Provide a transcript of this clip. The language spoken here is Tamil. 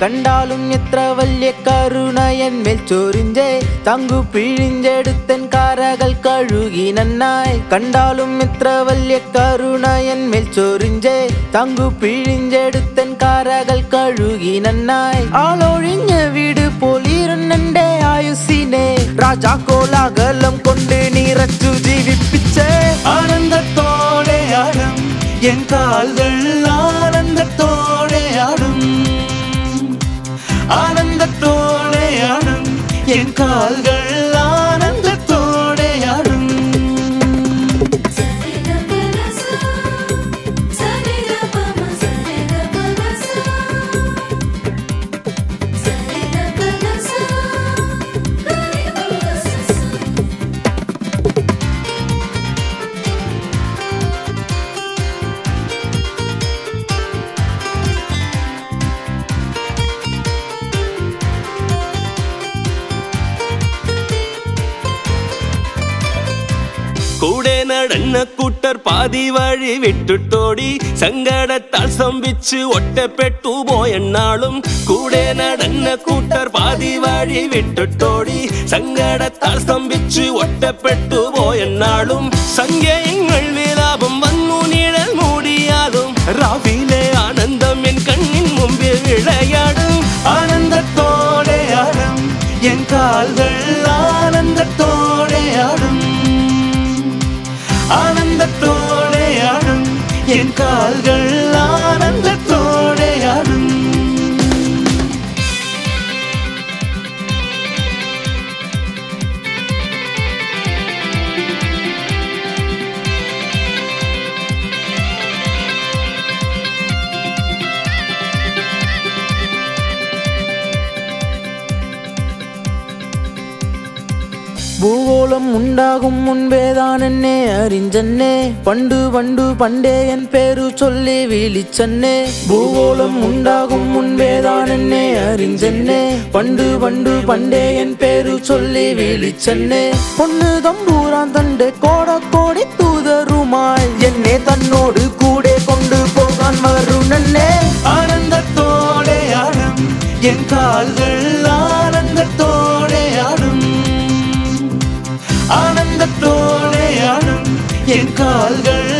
കണ്ടാലും എത്ര വലിയ കരുണയൻ മേൽ ചൊരിഞ്ചേ തങ്കു പിഴിഞ്ഞെടുത്തൻ കരകൾ കഴുകി നന്നായി കണ്ടാലും എത്ര വലിയ കരുണയൻ മേൽ ചൊരിഞ്ചേ തങ്കു പിഴിഞ്ഞെടുത്തൻ കരകൾ കഴുകി നന്നായി ആളൊഴിഞ്ഞ വീട് പോലിരുന്നെന്റെ ആയുസിനെ രാജാക്കോലാകലം കൊണ്ട് നിറച്ചു கால்கள் ஆனந்தத்தோடே ஆடும். ஆனந்தத்தோடே ஆடும். என் கால்கள் കൂടെ നടന്ന കൂട്ടർ പാതി വഴി വിട്ടിട്ടോടി. സങ്കടത്താൽ സ്തംഭിച്ച് ഒറ്റപ്പെട്ടു പോയെന്നാളും കൂടെ നടന്ന കൂട്ടർ പാതി വഴി വിട്ടിട്ടോടി. സങ്കടത്താൽ സ്തംഭിച്ച് ഒറ്റപ്പെട്ടു പോയെന്നാളും സംഖ്യങ്ങൾ என் கால்கள் பூகோளம் உண்டாகும் முன்பேதான் என்னே அறிஞ்சன்னே. பண்டு பண்டு பண்டே என் பேரு சொல்லி விழிச்சன்னே. பூகோளம் உண்டாகும் முன்பேதான் என்னே அறிஞ்சன்னே. பண்டு பண்டு பண்டே என் பேரு சொல்லி விழிச்சன்னே. பொண்ணு தம்பூரான் தண்டு கோட கோடி என் கால்கள்